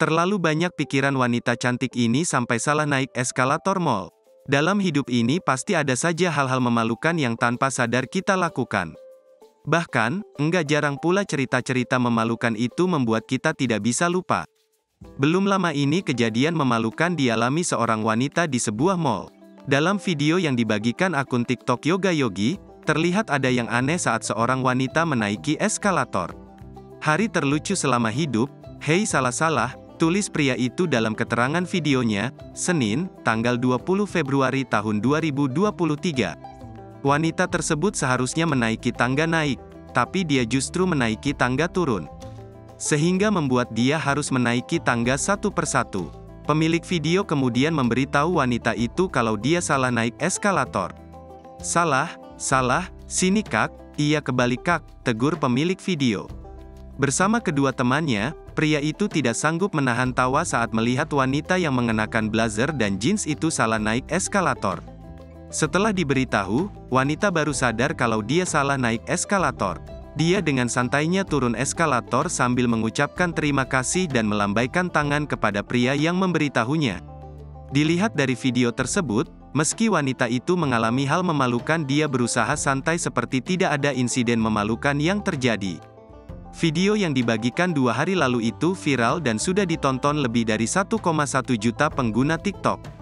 Terlalu banyak pikiran wanita cantik ini sampai salah naik eskalator mall. Dalam hidup ini pasti ada saja hal-hal memalukan yang tanpa sadar kita lakukan. Bahkan, enggak jarang pula cerita-cerita memalukan itu membuat kita tidak bisa lupa. Belum lama ini kejadian memalukan dialami seorang wanita di sebuah mall. Dalam video yang dibagikan akun TikTok Yoga Yogi, terlihat ada yang aneh saat seorang wanita menaiki eskalator. Hari terlucu selama hidup, hei salah-salah, tulis pria itu dalam keterangan videonya, Senin, tanggal 20 Februari tahun 2023. Wanita tersebut seharusnya menaiki tangga naik, tapi dia justru menaiki tangga turun. Sehingga membuat dia harus menaiki tangga satu persatu. Pemilik video kemudian memberitahu wanita itu kalau dia salah naik eskalator. Salah, salah, sini kak, ia kebalik kak, tegur pemilik video. Bersama kedua temannya, pria itu tidak sanggup menahan tawa saat melihat wanita yang mengenakan blazer dan jeans itu salah naik eskalator. Setelah diberitahu, wanita baru sadar kalau dia salah naik eskalator. Dia dengan santainya turun eskalator sambil mengucapkan terima kasih dan melambaikan tangan kepada pria yang memberitahunya. Dilihat dari video tersebut, meski wanita itu mengalami hal memalukan dia berusaha santai seperti tidak ada insiden memalukan yang terjadi. Video yang dibagikan dua hari lalu itu viral dan sudah ditonton lebih dari 1,1 juta pengguna TikTok.